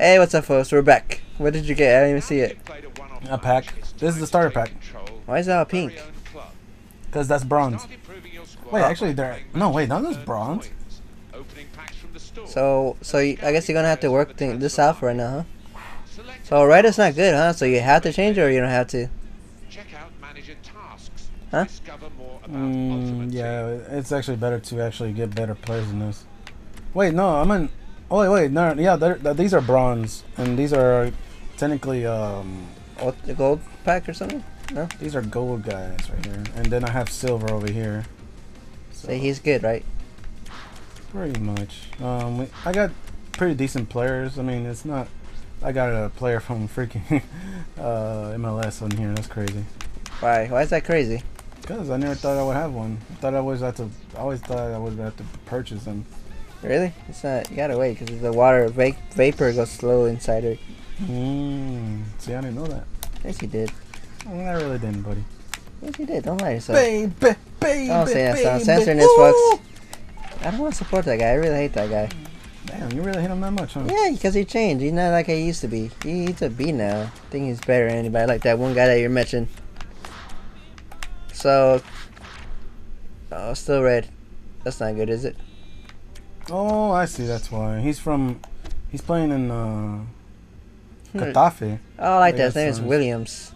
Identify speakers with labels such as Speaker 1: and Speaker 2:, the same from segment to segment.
Speaker 1: Hey, what's up, folks? We're back. What did you get? I didn't even see it.
Speaker 2: A pack. This is the starter pack.
Speaker 1: Why is that all pink?
Speaker 2: Because that's bronze. Wait, actually, they're no. Wait, none of this bronze.
Speaker 1: So, so you, I guess you're gonna have to work th this out right now, huh? So red is not good, huh? So you have to change it, or you don't have to? Huh?
Speaker 2: Mm, yeah, it's actually better to actually get better players in this. Wait, no, I mean, oh wait, wait, no, yeah, they're, th these are bronze, and these are technically um.
Speaker 1: What, the gold pack or something? No.
Speaker 2: These are gold guys right here, and then I have silver over here.
Speaker 1: So he's good, right?
Speaker 2: Pretty much. Um, we, I got pretty decent players. I mean, it's not. I got a player from freaking uh, MLS on here. That's crazy.
Speaker 1: Why? Why is that crazy?
Speaker 2: Because I never thought I would have one. I thought I always have to. I always thought I would have to purchase them.
Speaker 1: Really? It's not. You gotta wait because the water va vapor goes slow inside it.
Speaker 2: Mmm. See, I didn't know that.
Speaker 1: Yes, you did.
Speaker 2: Well, I really didn't, buddy.
Speaker 1: Yes, you did. Don't lie to yourself.
Speaker 2: Baby, baby,
Speaker 1: Don't say that.
Speaker 2: baby.
Speaker 1: Censoring this, folks. I don't want to support that guy. I really hate that guy.
Speaker 2: Damn, you really hate him that much, huh?
Speaker 1: Yeah, because he changed. He's not like he used to be. He, he's a B now. I think he's better than anybody. Like that one guy that you mentioned. So, oh, still red. That's not good, is it?
Speaker 2: Oh, I see. That's why he's from. He's playing in uh, Getafe.
Speaker 1: Oh, I like that. His name is Williams.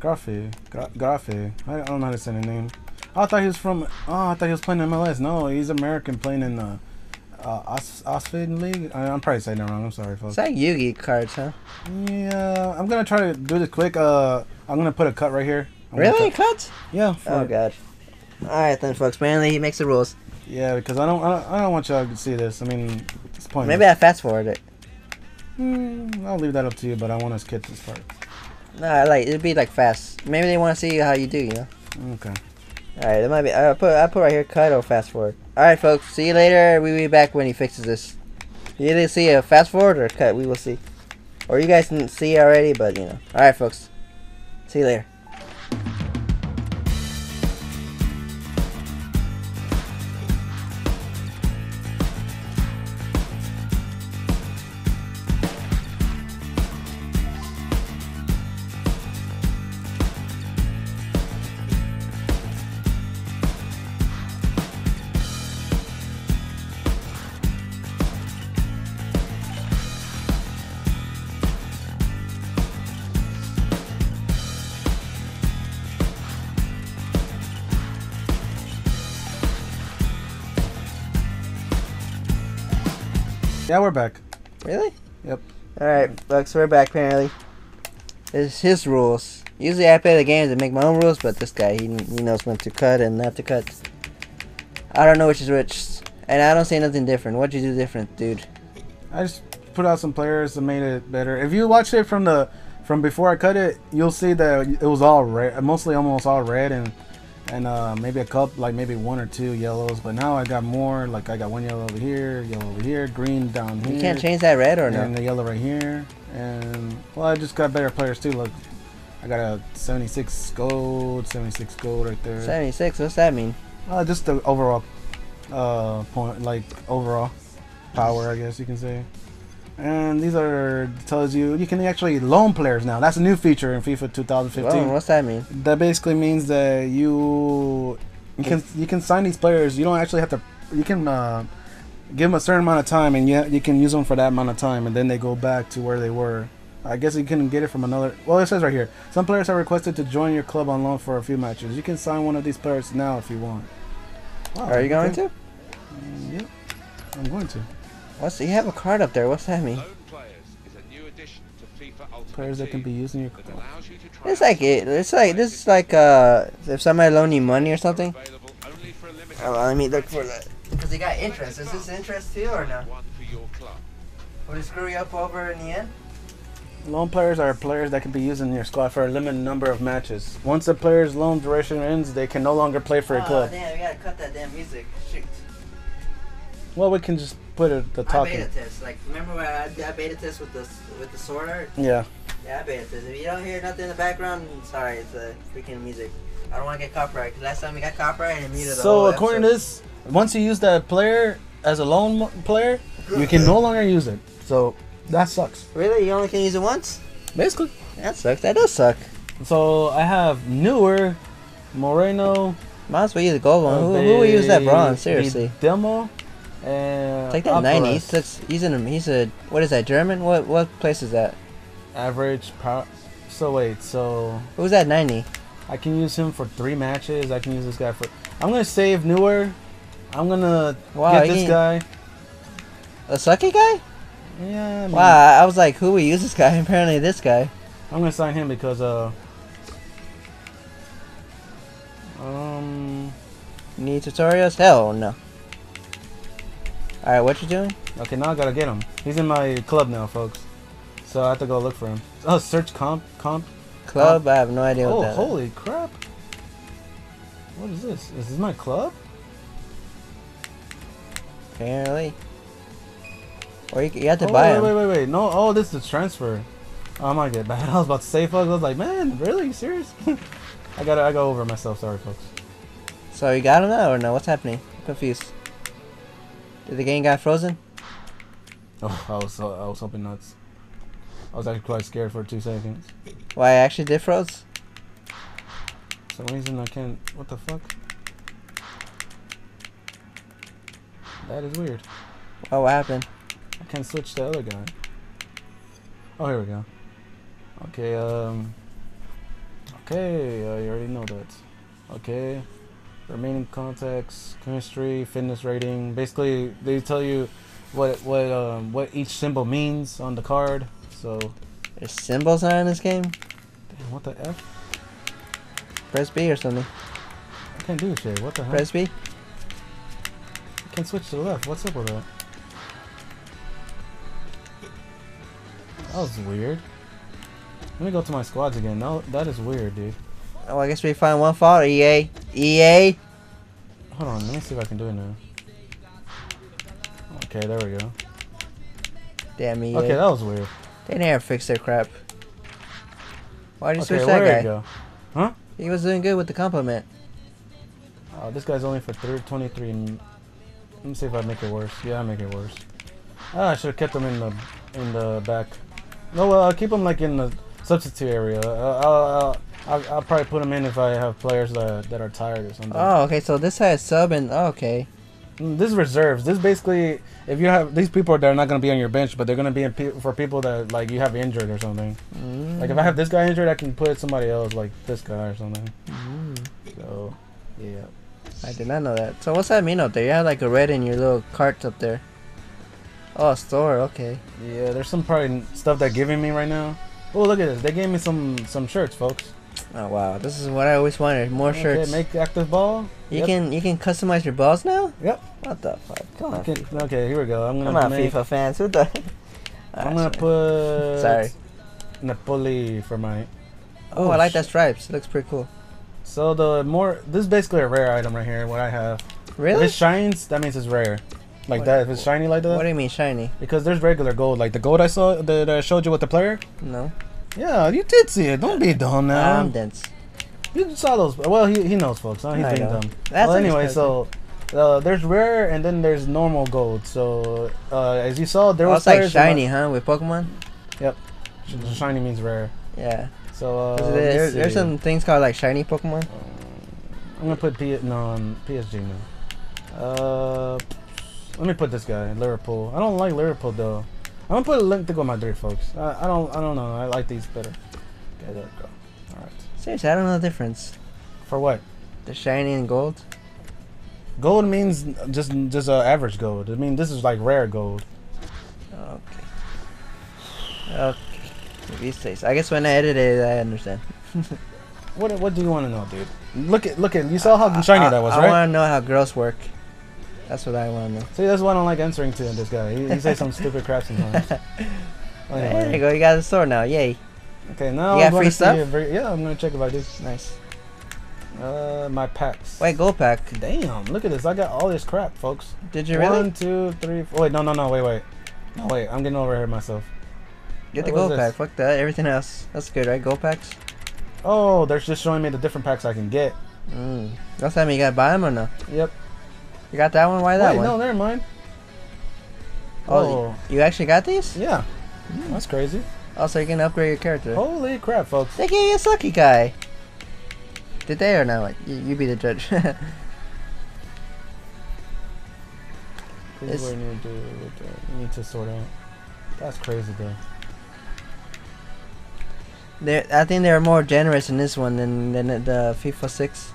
Speaker 2: Grafe. Gra- Grafe. I, I don't know how to say the name. I thought he was from. Oh, I thought he was playing in MLS. No, he's American playing in the uh, Os- Osfid League. I, I'm probably saying that wrong. I'm sorry, folks.
Speaker 1: It's like Yugi cards, huh?
Speaker 2: Yeah, I'm gonna try to do this quick. Uh, I'm gonna put a cut right here. I'm
Speaker 1: Really?
Speaker 2: cut-? Yeah. For,
Speaker 1: Oh, God. Alright then, folks. Manly, he makes the rules.
Speaker 2: Yeah, because I don't, I don't, I don't want y'all to see this. I mean, it's pointless.
Speaker 1: Maybe I fast forward it.
Speaker 2: Hmm, I'll leave that up to you, but I want to skip this part.
Speaker 1: Nah, like it'd be like fast. Maybe they want to see how you do, you know.
Speaker 2: Okay.
Speaker 1: All right, it might be. I put I put right here cut or fast forward. All right, folks. See you later. We will be back when he fixes this. You either see a fast forward or cut. We will see. Or you guys can see already, but you know. All right, folks. See you later.
Speaker 2: Yeah, we're back.
Speaker 1: Really?
Speaker 2: Yep.
Speaker 1: All right, Bucks. We're back. Apparently, it's his rules. Usually, I play the games and make my own rules, but this guy, he he knows when to cut and not to cut. I don't know which is which, and I don't say nothing different. What'd you do different, dude?
Speaker 2: I just put out some players that made it better. If you watch it from the from before I cut it, you'll see that it was all red, mostly almost all red, and and uh, maybe a couple, like maybe one or two yellows. But now I got more. Like I got one yellow over here, yellow over here, green down here.
Speaker 1: You can't change that red or
Speaker 2: and
Speaker 1: no?
Speaker 2: the yellow right here. And well, I just got better players too. Look, I got a 76 gold, 76 gold right there.
Speaker 1: 76. What's that mean?
Speaker 2: Uh, just the overall uh point, like overall power, I guess you can say. And these are tells you you can actually loan players now. That's a new feature in FIFA 2015.
Speaker 1: Whoa, what's that mean?
Speaker 2: That basically means that you you can you can sign these players. You don't actually have to. You can uh, give them a certain amount of time, and yeah, you can use them for that amount of time, and then they go back to where they were. I guess you can get it from another. Well, it says right here. Some players are requested to join your club on loan for a few matches. You can sign one of these players now if you want. Wow,
Speaker 1: Are you going
Speaker 2: okay.
Speaker 1: to?
Speaker 2: Mm, Yep, I'm going to.
Speaker 1: What's you have a card up there? What's that mean?
Speaker 2: Players that can be used in your club.
Speaker 1: It's like it. It's like this is like uh if somebody loan you money or something. Oh, let me look for that. Because he got interest. Is this interest too or no? Would it screw you up over in the end?
Speaker 2: Loan players are players that can be used in your squad for a limited number of matches. Once a player's loan duration ends, they can no longer play for a
Speaker 1: oh,
Speaker 2: club.
Speaker 1: damn, we gotta cut that damn music. Shoot.
Speaker 2: Well, we can just put it the
Speaker 1: I beta test. Like, remember when I, I beta test with the with the sword art?
Speaker 2: Yeah.
Speaker 1: Yeah, I beta test. If you don't hear nothing in the background, sorry, it's a freaking music. I don't want to get copyright. 'cause last time we got copyright and muted the
Speaker 2: So according to this, once you use that player as a loan mo- player, you can no longer use it. So That sucks.
Speaker 1: Really? You only can use it once?
Speaker 2: Basically.
Speaker 1: That sucks. That does suck.
Speaker 2: So I have newer Moreno.
Speaker 1: Might as well use the gold one.
Speaker 2: uh,
Speaker 1: Who, who would use that bronze? Seriously.
Speaker 2: Demo. And
Speaker 1: Take that 90.
Speaker 2: Alcaraz.
Speaker 1: He's, looks, he's in. He's a. What is that? German? What what place is that?
Speaker 2: average power. So wait, so
Speaker 1: Who's that 90?
Speaker 2: I can use him for three matches. I can use this guy for. I'm gonna save newer. I'm gonna
Speaker 1: Wow,
Speaker 2: get this guy.
Speaker 1: A sucky guy?
Speaker 2: Yeah. I mean,
Speaker 1: Wow. I I was like, who would use this guy? Apparently, this guy.
Speaker 2: I'm gonna sign him because uh. Um.
Speaker 1: Need tutorials? Hell no. Alright, what you doing?
Speaker 2: Okay, now I gotta get him. He's in my club now, folks. So I have to go look for him. Oh, search comp comp.
Speaker 1: Club? I have no idea what
Speaker 2: Oh,
Speaker 1: that is.
Speaker 2: holy crap! What is this? Is this my club?
Speaker 1: Apparently. Or you, you have to
Speaker 2: oh,
Speaker 1: buy
Speaker 2: wait, wait, wait, wait. No, oh, this is a transfer. Oh, I might get bad. I was about to say, folks. I was like, man, really? You serious? I gotta, I go over myself. Sorry, folks.
Speaker 1: So you got him now or no? What's happening? I'm confused. Did the game got frozen?
Speaker 2: Oh, I was, I was hoping nuts. I was actually quite scared for two seconds.
Speaker 1: Why I actually did froze?
Speaker 2: For some reason, I can't. What the fuck? That is weird.
Speaker 1: Oh, what happened?
Speaker 2: I can't switch the other guy. Oh, here we go. Okay, um. Okay, uh, you already know that. Okay. Remaining contacts, chemistry, fitness rating. Basically, they tell you what what um what each symbol means on the card. So,
Speaker 1: There's symbols on in this game?
Speaker 2: damn, what the f?
Speaker 1: Press B or something.
Speaker 2: I can't do shit. What the hell?
Speaker 1: Press B?
Speaker 2: I can't switch to the left. What's up with that? That was weird. Let me go to my squads again. No, that is weird, dude.
Speaker 1: Oh, I guess we find one fault. EA. EA.
Speaker 2: Hold on, let me see if I can do it now. Okay, there we go.
Speaker 1: Damn EA.
Speaker 2: Okay, that was weird.
Speaker 1: They never fix their crap. Why did you
Speaker 2: Okay,
Speaker 1: switch that guy?
Speaker 2: go? Huh?
Speaker 1: He was doing good with the compliment.
Speaker 2: Oh, this guy's only for thir- 23. Let me see if I make it worse. Yeah, I make it worse. Ah, I should have kept him in the in the back. No, well, I'll keep him like in the substitute area. Uh, I'll, I'll, I'll, I'll probably put them in if I have players that, that are tired or something.
Speaker 1: Oh, okay. So this has sub and oh, okay.
Speaker 2: Mm, This is reserves. This basically, if you have these people that are not going to be on your bench, but they're going to be in pe- for people that like you have injured or something.
Speaker 1: Mm.
Speaker 2: Like if I have this guy injured, I can put somebody else like this guy or something.
Speaker 1: Mm.
Speaker 2: So, yeah.
Speaker 1: I did not know that. So what's that mean up there? You have like a red in your little cart up there. Oh, a store. Okay.
Speaker 2: Yeah, there's some probably stuff they're giving me right now. Oh, look at this. They gave me some some shirts, folks.
Speaker 1: Oh wow, this is what I always wanted. More
Speaker 2: Okay,
Speaker 1: shirts.
Speaker 2: make active ball.
Speaker 1: you
Speaker 2: Yep.
Speaker 1: can you can customize your balls now.
Speaker 2: Yep.
Speaker 1: What the fuck? Come on.
Speaker 2: Okay, here we go. I'm gonna
Speaker 1: Come
Speaker 2: on,
Speaker 1: FIFA fans. Who the?
Speaker 2: I'm gonna
Speaker 1: sorry.
Speaker 2: put
Speaker 1: Sorry.
Speaker 2: Napoli for my.
Speaker 1: Oh,
Speaker 2: Oh,
Speaker 1: I like that stripes. It looks pretty cool.
Speaker 2: So the more this is basically a rare item right here. What I have. If
Speaker 1: Really?
Speaker 2: it shines, that means it's rare. Like
Speaker 1: What-
Speaker 2: that. If it's shiny like that.
Speaker 1: What do you mean shiny?
Speaker 2: Because there's regular gold, like the gold I saw that I showed you with the player.
Speaker 1: No.
Speaker 2: Yeah, you did see it. Don't be dumb now.
Speaker 1: I'm dense.
Speaker 2: you saw those. Well, he, he knows, folks. Huh? He's
Speaker 1: I
Speaker 2: being dumb.
Speaker 1: That's
Speaker 2: well, anyway, so uh, there's rare and then there's normal gold. So uh, as you saw, there
Speaker 1: Oh,
Speaker 2: was
Speaker 1: like shiny, huh? With Pokemon.
Speaker 2: Sh- shiny means rare.
Speaker 1: Yeah.
Speaker 2: So uh,
Speaker 1: there- there's, some things called like shiny Pokemon.
Speaker 2: I'm gonna put P no on PSG now. Uh, let me put this guy Liverpool. I don't like Liverpool though. I'm gonna put Atlético Madrid, folks. I, I don't I don't know. I like these better. Okay, there we go. All right.
Speaker 1: Seriously, I don't know the difference.
Speaker 2: For what?
Speaker 1: The shiny and gold.
Speaker 2: Gold means just just uh, average gold. I mean this is like rare gold.
Speaker 1: Okay. Okay. If you say so. I guess when I edit it, I understand.
Speaker 2: What what do you want to know, dude? Look at look at you saw how shiny
Speaker 1: I,
Speaker 2: that was,
Speaker 1: I
Speaker 2: right?
Speaker 1: I want to know how girls work. That's what I want to know.
Speaker 2: See, that's why I don't like answering to this guy. He, he says some stupid crap sometimes.
Speaker 1: There you go. You got a sword now. Yay.
Speaker 2: Okay, now
Speaker 1: You
Speaker 2: I'm
Speaker 1: got free stuff?
Speaker 2: very- yeah, I'm gonna check if I do.
Speaker 1: Nice.
Speaker 2: Uh, my packs.
Speaker 1: Wait, gold pack.
Speaker 2: Damn, look at this. I got all this crap, folks.
Speaker 1: Did you really?
Speaker 2: One, two, three, four. Wait, no, no, no. Wait, wait. No, wait. I'm getting over here myself.
Speaker 1: Get the gold pack. Fuck that. Everything else. That's good, right? Gold packs.
Speaker 2: Oh, they're just showing me the different packs I can get.
Speaker 1: Mm. That's time you gotta buy them or no?
Speaker 2: Yep.
Speaker 1: You got that one? Why that
Speaker 2: wait,
Speaker 1: one?
Speaker 2: no, never mind.
Speaker 1: oh,
Speaker 2: Oh,
Speaker 1: you actually got these?
Speaker 2: yeah. Mm, that's crazy.
Speaker 1: Also, you can upgrade your character.
Speaker 2: Holy crap, folks.
Speaker 1: They gave you a sucky guy. Did they or not? You, you be the judge.
Speaker 2: This is
Speaker 1: It's-
Speaker 2: what you need to do with the, you need to sort out. That's crazy though.
Speaker 1: they I think they're more generous in this one than than the FIFA 6.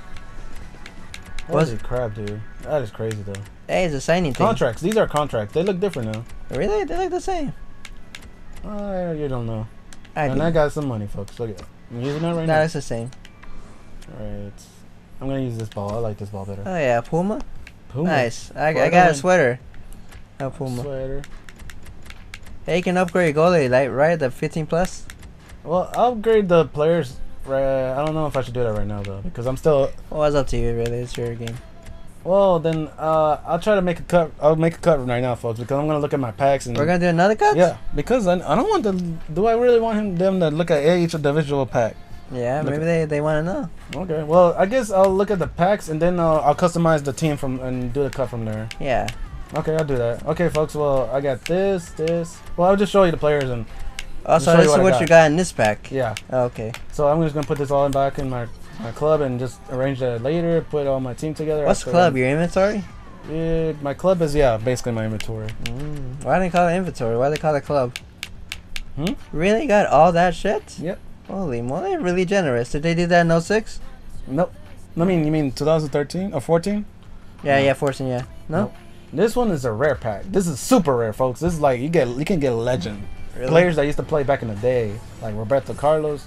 Speaker 1: Was-
Speaker 2: Holy crap, dude. That is crazy though.
Speaker 1: Hey, it's a signing thing.
Speaker 2: Contracts. These are contracts. They look different now.
Speaker 1: Really? They look the same.
Speaker 2: Uh, you don't know.
Speaker 1: I
Speaker 2: and
Speaker 1: do.
Speaker 2: I got some money, folks. Look at it. I'm using it right
Speaker 1: That
Speaker 2: now.
Speaker 1: That's the same.
Speaker 2: Alright. I'm gonna use this ball. I like this ball better.
Speaker 1: Oh yeah, Puma.
Speaker 2: Puma.
Speaker 1: Nice. I, I got a sweater. Oh Puma.
Speaker 2: Sweater.
Speaker 1: Hey, you can upgrade goalie, like right? The 15 plus.
Speaker 2: Well, I'll upgrade the players. Right, I don't know if I should do that right now though, because I'm still.
Speaker 1: Well, it's up to you, really. It's your game.
Speaker 2: Well, then uh, I'll try to make a cut. I'll make a cut right now, folks, because I'm gonna look at my packs and.
Speaker 1: We're gonna do another cut.
Speaker 2: Yeah, because I, I don't want to. Do I really want him them to look at each individual pack?
Speaker 1: Yeah.
Speaker 2: Look
Speaker 1: Maybe they they want to know.
Speaker 2: Okay. Well, I guess I'll look at the packs and then uh, I'll customize the team from and do the cut from there.
Speaker 1: Yeah.
Speaker 2: Okay, I'll do that. Okay, folks. Well, I got this, this. Well, I'll just show you the players and
Speaker 1: Also, this is
Speaker 2: what got.
Speaker 1: you got in this pack.
Speaker 2: yeah.
Speaker 1: Oh, okay.
Speaker 2: So I'm just gonna put this all in back in my my club and just arrange that later. Put all my team together.
Speaker 1: What's club? Your inventory?
Speaker 2: Yeah, my club is yeah, basically my inventory.
Speaker 1: Mm. Why didn't they call it inventory? Why they call it club?
Speaker 2: Hmm?
Speaker 1: Really? Got all that shit?
Speaker 2: Yep.
Speaker 1: Holy moly, really generous. Did they do that in 06?
Speaker 2: Nope. I mean, you mean 2013 or 14?
Speaker 1: Yeah,
Speaker 2: No.
Speaker 1: yeah, 14, yeah. No?
Speaker 2: Nope. This one is a rare pack. This is super rare, folks. This is like you get you can get a legend.
Speaker 1: Really?
Speaker 2: Players that used to play back in the day, like Roberto Carlos.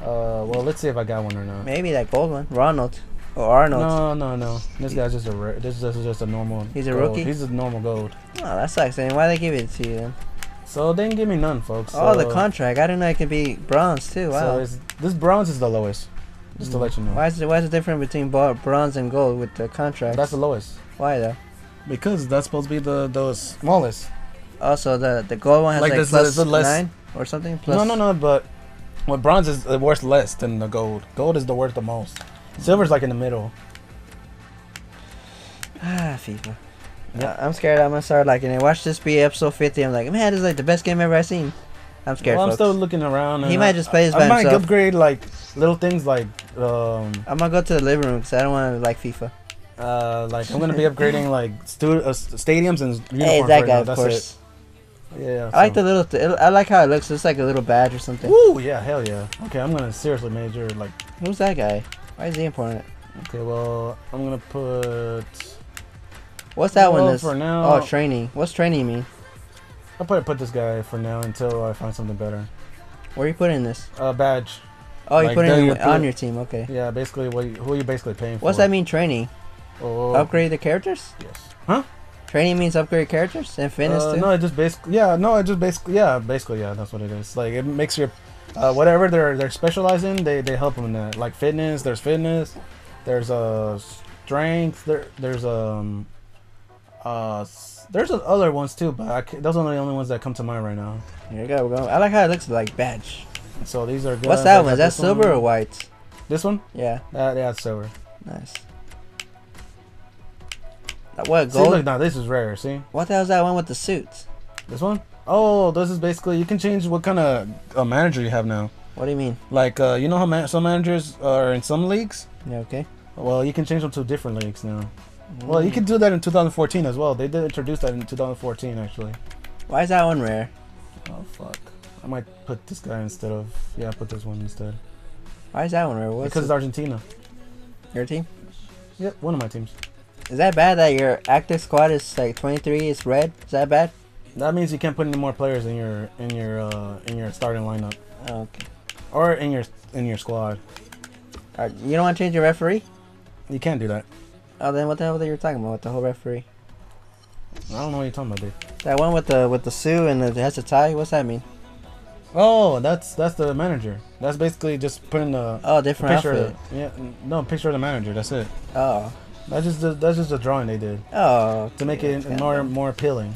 Speaker 2: Uh, well, let's see if I got one or not.
Speaker 1: Maybe that gold one. Ronald. Or Arnold.
Speaker 2: No, no, no. This guy's just a rare. This is just a normal.
Speaker 1: He's a
Speaker 2: gold.
Speaker 1: rookie?
Speaker 2: He's a normal gold.
Speaker 1: Oh, that sucks. Then why they give it to you then?
Speaker 2: So they didn't give me none, folks.
Speaker 1: oh, the contract. I didn't know it could be bronze too.
Speaker 2: So
Speaker 1: Wow.
Speaker 2: it's, this bronze is the lowest. Just to
Speaker 1: Mm.
Speaker 2: let you know.
Speaker 1: why is it, why is the difference between bronze and gold with the contract?
Speaker 2: That's the lowest.
Speaker 1: why though?
Speaker 2: Because that's supposed to be the the smallest.
Speaker 1: Also, the the gold one has
Speaker 2: Like
Speaker 1: like,
Speaker 2: this-
Speaker 1: plus
Speaker 2: this less-
Speaker 1: nine or something. Plus,
Speaker 2: No, no, no. But what bronze is uh, worth less than the gold. Gold is the worth the most. Silver's like in the middle.
Speaker 1: Ah, FIFA.
Speaker 2: Yep.
Speaker 1: I- I'm scared. I'm gonna start liking it. Watch this be episode 50. I'm like, man, this is like the best game ever I've seen. I'm scared.
Speaker 2: well, I'm
Speaker 1: folks.
Speaker 2: still looking around.
Speaker 1: He
Speaker 2: and
Speaker 1: might just play this
Speaker 2: I,
Speaker 1: by
Speaker 2: I might
Speaker 1: himself.
Speaker 2: upgrade like little things like um
Speaker 1: I'm gonna go to the living room because I don't want to like FIFA.
Speaker 2: uh like I'm gonna be upgrading like stu- uh, stadiums and uniforms
Speaker 1: Hey, that
Speaker 2: right
Speaker 1: guy,
Speaker 2: now.
Speaker 1: of
Speaker 2: That's
Speaker 1: course.
Speaker 2: it. Yeah.
Speaker 1: I like
Speaker 2: so-
Speaker 1: the little. Th- I like how it looks. It's like a little badge or something.
Speaker 2: Woo! Yeah, hell yeah. Okay, I'm gonna seriously major like.
Speaker 1: Who's that guy? Why is he important?
Speaker 2: Okay, well I'm gonna put.
Speaker 1: What's that
Speaker 2: well,
Speaker 1: one? That's,
Speaker 2: for now.
Speaker 1: oh, training. What's training mean?
Speaker 2: I'll probably put this guy for now until I find something better.
Speaker 1: Where are you putting this?
Speaker 2: Uh, badge.
Speaker 1: Oh, you
Speaker 2: Like,
Speaker 1: putting
Speaker 2: there
Speaker 1: him
Speaker 2: you
Speaker 1: on your team. Okay.
Speaker 2: Yeah, basically what you, who are you basically paying for?
Speaker 1: What's that mean? Training.
Speaker 2: Oh,
Speaker 1: Upgrade the characters.
Speaker 2: Yes. Huh?
Speaker 1: Training means upgrade characters and fitness
Speaker 2: Uh,
Speaker 1: too.
Speaker 2: no, it just basically yeah, no, it just basically yeah, basically yeah, that's what it is. Like it makes your uh, whatever they're they're specialized in, they they help them in that. Like fitness, there's fitness, there's uh strength, there there's um uh there's other ones too, but I those are the only ones that come to mind right now.
Speaker 1: Here you go. I like how it looks like badge.
Speaker 2: So these are good.
Speaker 1: What's that one? Is that silver or white?
Speaker 2: This one?
Speaker 1: Yeah.
Speaker 2: That yeah, it's silver.
Speaker 1: Nice. Uh, What
Speaker 2: See,
Speaker 1: gold?
Speaker 2: look now, this is rare. See
Speaker 1: What the hell's that one with the suits?
Speaker 2: this one? Oh, this is basically you can change what kind of uh, manager you have now.
Speaker 1: What do you mean?
Speaker 2: Like uh, you know how man- some managers are in some leagues.
Speaker 1: Yeah. Okay.
Speaker 2: Well, you can change them to different leagues now. Well, you can do that in 2014 as well. They did introduce that in 2014 actually.
Speaker 1: Why is that one rare?
Speaker 2: Oh fuck! I might put this guy instead of yeah, put this one instead
Speaker 1: Why is that one rare? What's
Speaker 2: because it's Argentina.
Speaker 1: your team?
Speaker 2: Yep, one of my teams.
Speaker 1: Is that bad that your active squad is like 23? Is red? Is that bad?
Speaker 2: That means you can't put any more players in your in your uh, in your starting lineup
Speaker 1: Oh, okay.
Speaker 2: or in your in your squad.
Speaker 1: You don't want to change your referee?
Speaker 2: You can't do that.
Speaker 1: Oh, then what the hell are you talking about with the whole referee?
Speaker 2: I don't know what you're talking about, dude.
Speaker 1: That one with the with the Sue and it has a tie. What's that mean?
Speaker 2: Oh, that's that's the manager. That's basically just putting the
Speaker 1: Oh,
Speaker 2: the
Speaker 1: different
Speaker 2: picture.
Speaker 1: outfit.
Speaker 2: Of, yeah, no picture of the manager. That's it.
Speaker 1: Oh.
Speaker 2: That's just the, that's just a drawing they did
Speaker 1: Oh.
Speaker 2: to make it more more appealing.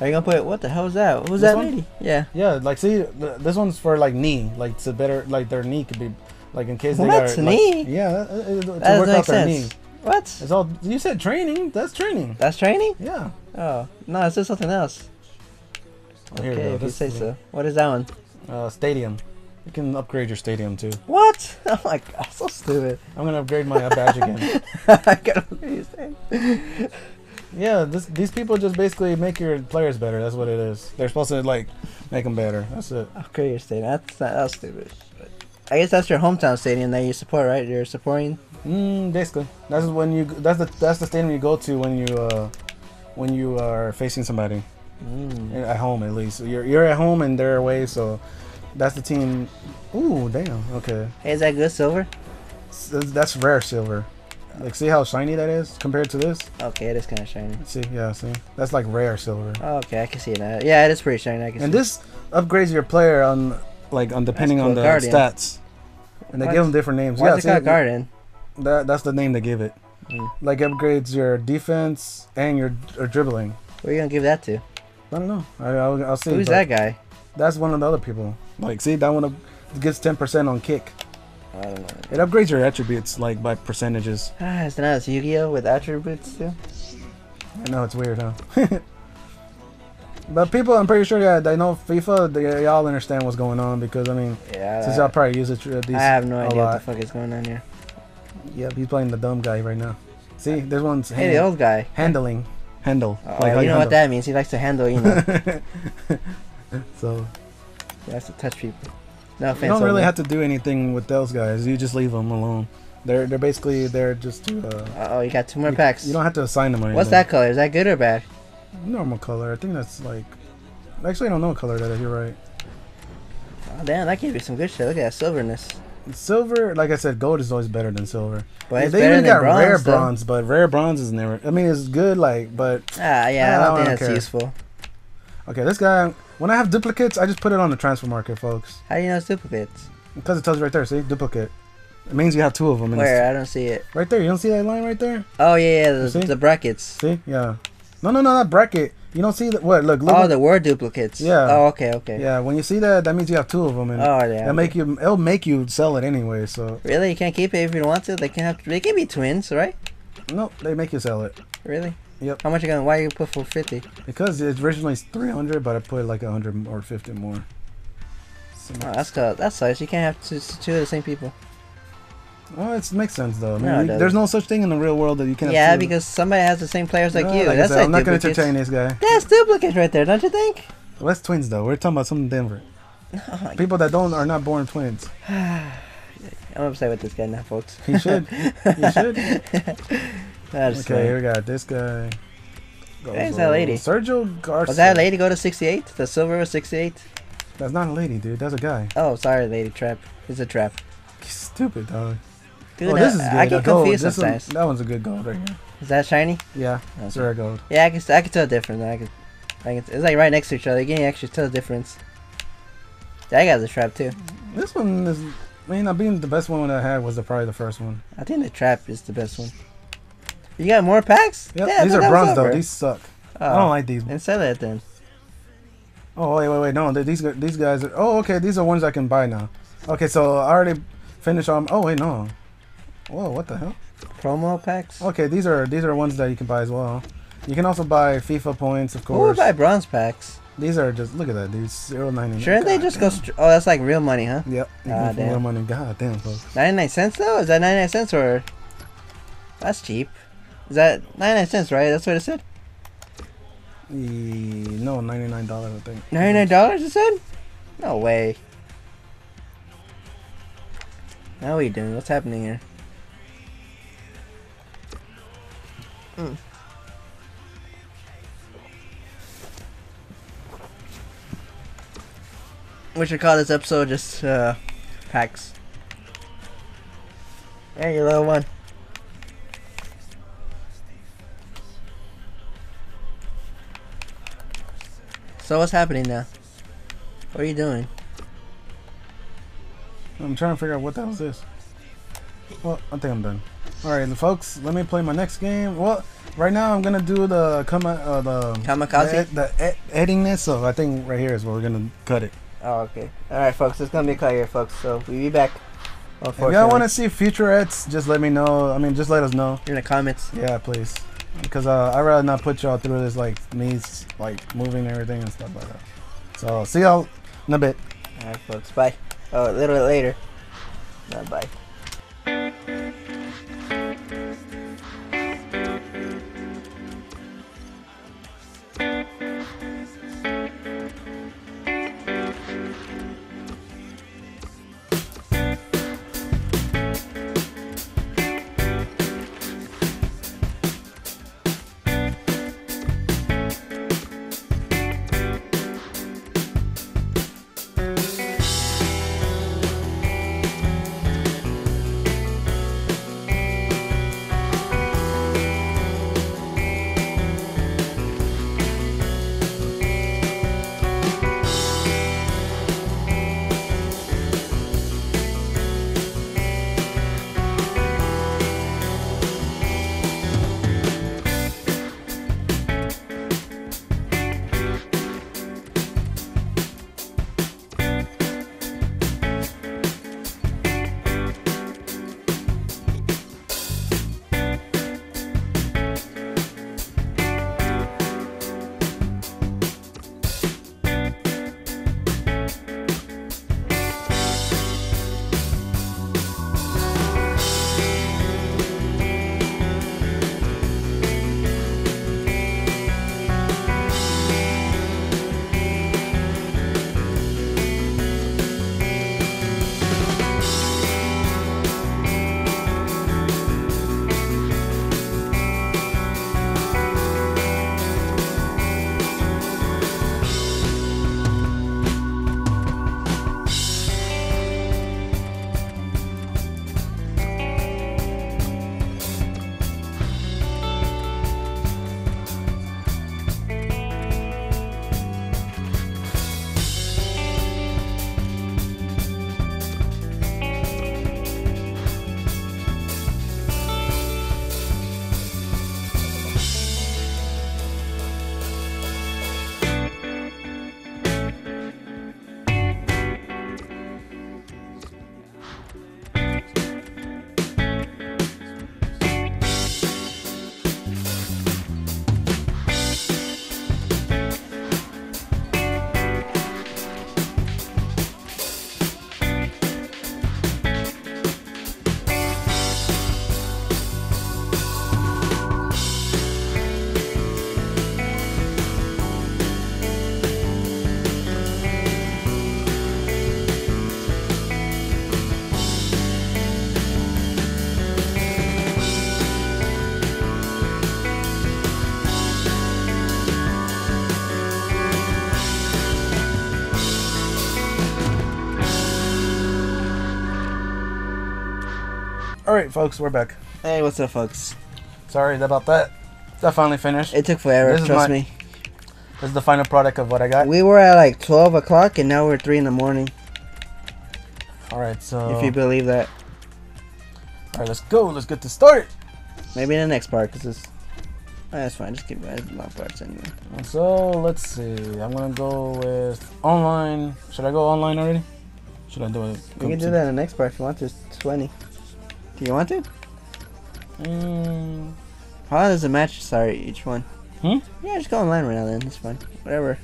Speaker 1: Are you gonna put what the hell is that? Who's
Speaker 2: This
Speaker 1: that lady? Yeah.
Speaker 2: Yeah, like see, th- this one's for like knee, like to better, like their knee could be, like in case they
Speaker 1: What?
Speaker 2: got like-
Speaker 1: Knee?
Speaker 2: yeah, to
Speaker 1: That
Speaker 2: work out their knee.
Speaker 1: What?
Speaker 2: It's all you said training. That's training.
Speaker 1: That's training?
Speaker 2: Yeah.
Speaker 1: Oh no, it's just something else.
Speaker 2: Oh,
Speaker 1: Okay, if you say so. What is that one?
Speaker 2: Uh, stadium. You can upgrade your stadium too.
Speaker 1: What? Oh my god, so stupid.
Speaker 2: I'm gonna upgrade my badge again.
Speaker 1: I gotta what you saying.
Speaker 2: Yeah, this, these people just basically make your players better. That's what it is. They're supposed to like make them better. That's it.
Speaker 1: Upgrade your stadium. That's not, that's stupid. But I guess that's your hometown stadium that you support, right? You're supporting.
Speaker 2: Mm, basically, that's when you. That's the that's the stadium you go to when you uh when you are facing somebody
Speaker 1: Mm.
Speaker 2: at home at least. You're you're at home and they're away, so that's the team. Ooh, damn. Okay,
Speaker 1: Hey, is that good silver?
Speaker 2: That's rare silver. Like, see how shiny that is compared to this.
Speaker 1: Okay, it is kind of shiny.
Speaker 2: See, yeah, see, that's like rare silver.
Speaker 1: Okay, I can see that. Yeah, it is pretty shiny. I can
Speaker 2: And this upgrades your player on like on depending
Speaker 1: cool,
Speaker 2: on the
Speaker 1: Guardian.
Speaker 2: stats. And they
Speaker 1: What?
Speaker 2: give them different names.
Speaker 1: Why
Speaker 2: yeah,
Speaker 1: is it called garden?
Speaker 2: that that's the name they give it.
Speaker 1: Mm.
Speaker 2: Like upgrades your defense and your, your dribbling.
Speaker 1: What are you gonna give that to?
Speaker 2: I don't know. I, I'll, I'll see.
Speaker 1: Who's that guy?
Speaker 2: That's one of the other people. Like, see, that one gives ten percent on kick.
Speaker 1: I don't know.
Speaker 2: It upgrades your attributes like by percentages.
Speaker 1: Ah, that not Yu-Gi-Oh with attributes too?
Speaker 2: I know it's weird, huh? but people, I'm pretty sure, yeah, they know FIFA. They y'all understand what's going on because I mean,
Speaker 1: Yeah.
Speaker 2: since y'all probably use it. uh, These,
Speaker 1: I have no idea what the fuck is going on here.
Speaker 2: Yep, he's playing the dumb guy right now. See, there's one's
Speaker 1: Hey, the old guy.
Speaker 2: handling, handle.
Speaker 1: Oh,
Speaker 2: like
Speaker 1: you know what that means? He likes to handle. You know,
Speaker 2: so
Speaker 1: he likes to touch people. No offense.
Speaker 2: you don't really have to do anything with those guys. You just leave them alone. They're they're basically there just to. Uh,
Speaker 1: oh, you got two more
Speaker 2: you,
Speaker 1: packs.
Speaker 2: You don't have to assign them or anything.
Speaker 1: What's that color? Is that good or bad?
Speaker 2: Normal color. I think that's like. Actually, I don't know what color that is. You're right.
Speaker 1: Oh damn, that gave you some good shit. Look at that silverness.
Speaker 2: Silver, like I said, gold is always better than silver.
Speaker 1: But it's
Speaker 2: they even got
Speaker 1: bronze.
Speaker 2: rare
Speaker 1: though.
Speaker 2: bronze, but rare bronze is never. I mean, it's good, like, but
Speaker 1: Ah, yeah, I
Speaker 2: I
Speaker 1: don't
Speaker 2: don't
Speaker 1: think that's
Speaker 2: care.
Speaker 1: useful.
Speaker 2: Okay. This guy, when I have duplicates, I just put it on the transfer market, folks,
Speaker 1: How do you know it's duplicates?
Speaker 2: because it tells you right there. See, duplicate. It means you have two of them.
Speaker 1: Where? I don't see it.
Speaker 2: Right there. You don't see that line right there?
Speaker 1: Oh yeah, yeah, the, the brackets.
Speaker 2: See? Yeah. No, no, no, not bracket. You don't see that. What? Look, look.
Speaker 1: Oh,
Speaker 2: look.
Speaker 1: the word duplicates.
Speaker 2: Yeah.
Speaker 1: Oh, okay, okay.
Speaker 2: Yeah, when you see that, that means you have two of them, and
Speaker 1: Oh yeah.
Speaker 2: it'll make you. It'll make you sell it anyway. So
Speaker 1: Really, you can't keep it if you don't want to. They can have. They can be twins, right?
Speaker 2: no, they make you sell it
Speaker 1: Really?
Speaker 2: Yep.
Speaker 1: How much you gonna? Why you put for fifty?
Speaker 2: because it's originally three hundred, but I put like hundred or fifty more. So,
Speaker 1: Oh, that's that's nice. You can't have two, two of the same people.
Speaker 2: oh, it makes sense though. I mean,
Speaker 1: No,
Speaker 2: you- there's no such thing in the real world that you can. have
Speaker 1: yeah, because somebody has the same players like
Speaker 2: No,
Speaker 1: you.
Speaker 2: I
Speaker 1: that's
Speaker 2: said,
Speaker 1: like
Speaker 2: I'm not gonna entertain this guy.
Speaker 1: That's duplicates right there, don't you think?
Speaker 2: Well, that's twins though. We're talking about something different.
Speaker 1: Oh
Speaker 2: People that don't are not born twins.
Speaker 1: I'm upset with this guy now, folks.
Speaker 2: He should. he should.
Speaker 1: That's
Speaker 2: Okay,
Speaker 1: funny.
Speaker 2: here we got this guy.
Speaker 1: There's that lady.
Speaker 2: Sergio Garcia.
Speaker 1: Was that lady go to 68? The silver was 68?
Speaker 2: That's not a lady, dude. That's a guy.
Speaker 1: Oh, sorry, lady. Trap. It's a trap.
Speaker 2: Stupid dog.
Speaker 1: Dude,
Speaker 2: oh, this is good.
Speaker 1: I get
Speaker 2: gold.
Speaker 1: confused
Speaker 2: This
Speaker 1: sometimes.
Speaker 2: One, that one's a good gold right here.
Speaker 1: Is that shiny?
Speaker 2: Yeah,
Speaker 1: Okay.
Speaker 2: it's rare gold.
Speaker 1: Yeah, I can, I can tell the difference. I can, I can, it's like right next to each other. You can actually tell the difference. That guy's a trap too.
Speaker 2: This one is. I mean, I being the best one that I had was the, probably the first one.
Speaker 1: I think the trap is the best one. You got more packs?
Speaker 2: Yep,
Speaker 1: Yeah,
Speaker 2: these are bronze though. These suck.
Speaker 1: Oh,
Speaker 2: I don't like these.
Speaker 1: And sell it then.
Speaker 2: Oh wait, wait, wait. No, these these guys. Are, oh, okay. These are ones I can buy now. Okay, so I already finished on. Oh wait, no. Whoa, what the hell?
Speaker 1: Promo packs?
Speaker 2: Okay, these are these are ones that you can buy as well. You can also buy FIFA points, of
Speaker 1: Who would buy bronze packs?
Speaker 2: These are just look at that, dude. Zero ninety nine.
Speaker 1: Shouldn't they just go? Str- oh, that's like real money, huh?
Speaker 2: Yep.
Speaker 1: Ah, damn.
Speaker 2: more money. God damn, folks.
Speaker 1: 99 cents though? Is that 99 cents or? That's cheap. Is that 99 cents, right? That's what it said?
Speaker 2: E- no, ninety nine dollars. I think.
Speaker 1: $99 it said? No way. Now what are you doing? What's happening here? Hmm. We should call this episode just uh, packs. Hey, you little one. So what's happening now? What are you doing?
Speaker 2: I'm trying to figure out what the hell is this. Well, I think I'm done. All right, folks. Let me play my next game. Well, right now I'm gonna do the come uh, the
Speaker 1: Kamikaze?
Speaker 2: the, the ed- editing this. So I think right here is where we're gonna cut it.
Speaker 1: Oh, okay. All right, folks. It's gonna be cut here, folks. So we'll be back.
Speaker 2: If y'all want to see future eds, just let me know. I mean, just let us know.
Speaker 1: in the comments.
Speaker 2: Yeah, please. Because uh, I'd rather not put y'all through this, like me, like moving everything and stuff like that. So see y'all in a bit.
Speaker 1: Alright, folks. Bye. Oh, a little bit later. Not bye.
Speaker 2: All right, folks, we're back.
Speaker 1: Hey, what's up, folks?
Speaker 2: Sorry about that. That finally finished.
Speaker 1: It took forever,
Speaker 2: This is
Speaker 1: trust
Speaker 2: my-
Speaker 1: me.
Speaker 2: This is the final product of what I got.
Speaker 1: We were at like 12 o'clock and now we're 3 in the morning,
Speaker 2: All right, so
Speaker 1: if you believe that.
Speaker 2: all right, let's go. Let's get to start.
Speaker 1: Maybe in the next part, because it's. Oh, that's fine, just keep it long parts anyway.
Speaker 2: So let's see. I'm gonna go with online. Should I go online already? Should I do it?
Speaker 1: We can do that in the next part if you want to. It's 20. Do you want to?
Speaker 2: Mm,
Speaker 1: How long does the match start each one?
Speaker 2: Hmm?
Speaker 1: Yeah, just go online right now then. It's fine. Whatever.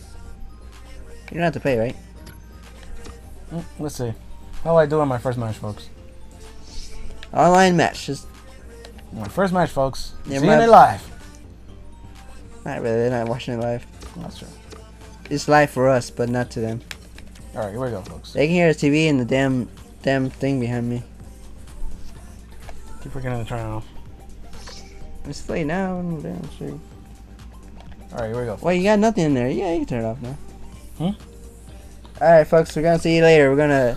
Speaker 1: You don't have to pay, right?
Speaker 2: mm, let's see. How I do in my first match, folks?
Speaker 1: Online match. Just
Speaker 2: My first match, folks.
Speaker 1: Yeah,
Speaker 2: Seeing it live.
Speaker 1: not really. They're not watching it live.
Speaker 2: That's true.
Speaker 1: It's live for us, but not to them.
Speaker 2: All right, here we go, folks.
Speaker 1: They can hear the TV and the damn damn thing behind me.
Speaker 2: Keep forgetting to turn it off.
Speaker 1: It's late now. Damn sure.
Speaker 2: All right, here we go.
Speaker 1: Well, you got nothing in there. Yeah, you can turn it off now.
Speaker 2: Hmm?
Speaker 1: Alright, folks, we're gonna see you later. We're gonna